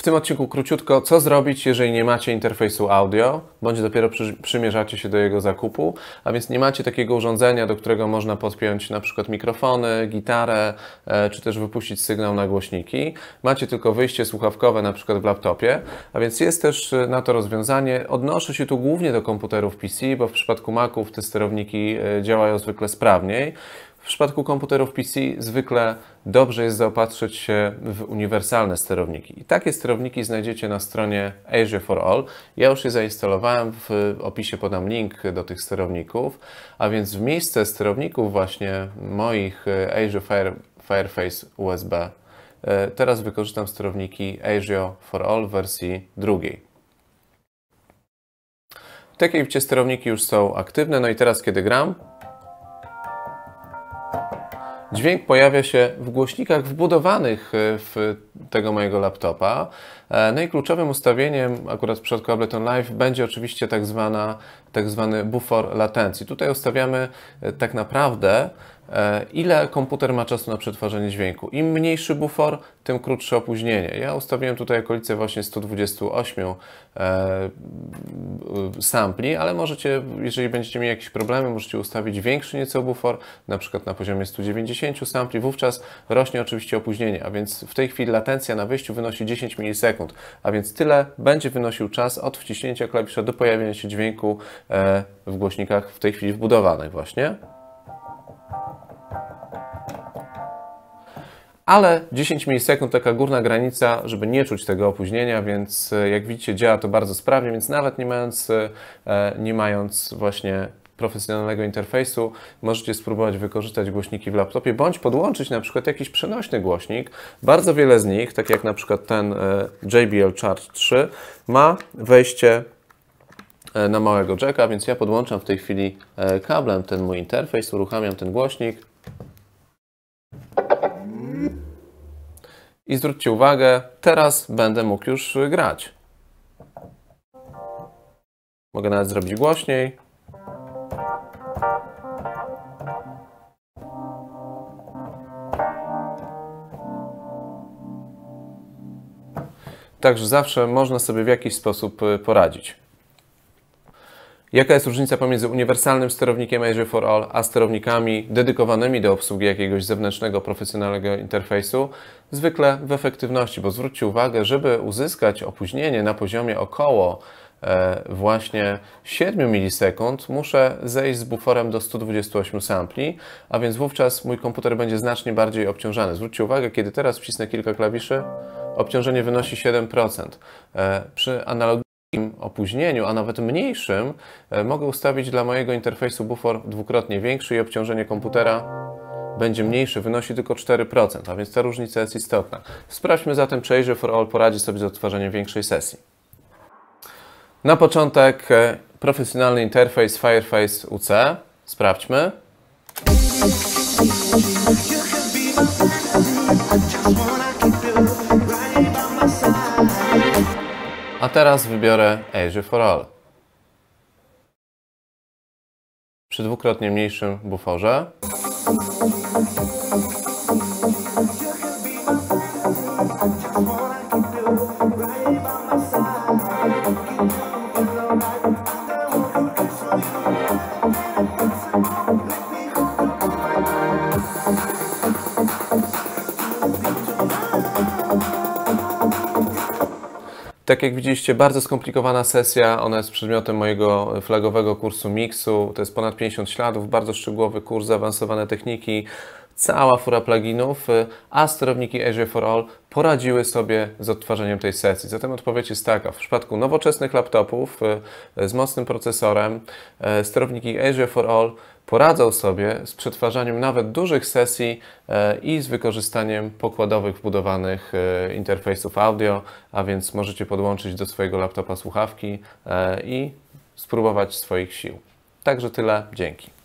W tym odcinku króciutko, co zrobić, jeżeli nie macie interfejsu audio, bądź dopiero przy, przymierzacie się do jego zakupu, a więc nie macie takiego urządzenia, do którego można podpiąć na przykład mikrofony, gitarę, e, czy też wypuścić sygnał na głośniki. Macie tylko wyjście słuchawkowe na przykład w laptopie, a więc jest też e, na to rozwiązanie. Odnoszę się tu głównie do komputerów PC, bo w przypadku Maców te sterowniki e, działają zwykle sprawniej. W przypadku komputerów PC zwykle dobrze jest zaopatrzyć się w uniwersalne sterowniki. I takie sterowniki znajdziecie na stronie Azure for All. Ja już je zainstalowałem, w opisie podam link do tych sterowników, a więc w miejsce sterowników właśnie moich Azure Fire, Fireface USB e, teraz wykorzystam sterowniki Azure for All w wersji drugiej. Takie widzicie sterowniki już są aktywne, no i teraz kiedy gram, Dźwięk pojawia się w głośnikach wbudowanych e, w tego mojego laptopa. E, no i kluczowym ustawieniem, akurat w przypadku Ableton Live, będzie oczywiście tak, zwana, tak zwany bufor latencji. Tutaj ustawiamy e, tak naprawdę ile komputer ma czasu na przetwarzanie dźwięku. Im mniejszy bufor, tym krótsze opóźnienie. Ja ustawiłem tutaj okolice właśnie 128 e, sampli, ale możecie, jeżeli będziecie mieli jakieś problemy, możecie ustawić większy nieco bufor, na przykład na poziomie 190 sampli, wówczas rośnie oczywiście opóźnienie, a więc w tej chwili latencja na wyjściu wynosi 10 milisekund, a więc tyle będzie wynosił czas od wciśnięcia klawisza do pojawienia się dźwięku e, w głośnikach w tej chwili wbudowanych właśnie. Ale 10 milisekund taka górna granica, żeby nie czuć tego opóźnienia, więc e, jak widzicie działa to bardzo sprawnie, więc nawet nie mając, e, nie mając właśnie profesjonalnego interfejsu, możecie spróbować wykorzystać głośniki w laptopie, bądź podłączyć na przykład jakiś przenośny głośnik. Bardzo wiele z nich, tak jak na przykład ten e, JBL Charge 3, ma wejście na małego jacka, więc ja podłączam w tej chwili kablem ten mój interfejs, uruchamiam ten głośnik, I zwróćcie uwagę, teraz będę mógł już grać. Mogę nawet zrobić głośniej. Także zawsze można sobie w jakiś sposób y, poradzić. Jaka jest różnica pomiędzy uniwersalnym sterownikiem Azure for All, a sterownikami dedykowanymi do obsługi jakiegoś zewnętrznego, profesjonalnego interfejsu? Zwykle w efektywności, bo zwróćcie uwagę, żeby uzyskać opóźnienie na poziomie około e, właśnie 7 milisekund, muszę zejść z buforem do 128 sampli, a więc wówczas mój komputer będzie znacznie bardziej obciążany. Zwróćcie uwagę, kiedy teraz wcisnę kilka klawiszy, obciążenie wynosi 7%. E, przy analogii opóźnieniu, a nawet mniejszym, e, mogę ustawić dla mojego interfejsu bufor dwukrotnie większy i obciążenie komputera będzie mniejsze, wynosi tylko 4%, a więc ta różnica jest istotna. Sprawdźmy zatem, czy Azure for All poradzi sobie z odtwarzaniem większej sesji. Na początek e, profesjonalny interfejs Fireface UC. Sprawdźmy. A teraz wybiorę Azure for All. Przy dwukrotnie mniejszym buforze. Tak jak widzieliście, bardzo skomplikowana sesja. Ona jest przedmiotem mojego flagowego kursu Mixu. To jest ponad 50 śladów, bardzo szczegółowy kurs, zaawansowane techniki, cała fura pluginów, a sterowniki Azure for All poradziły sobie z odtwarzaniem tej sesji. Zatem odpowiedź jest taka. W przypadku nowoczesnych laptopów e, z mocnym procesorem, sterowniki Azure for All poradzą sobie z przetwarzaniem nawet dużych sesji i z wykorzystaniem pokładowych wbudowanych interfejsów audio, a więc możecie podłączyć do swojego laptopa słuchawki i spróbować swoich sił. Także tyle. Dzięki.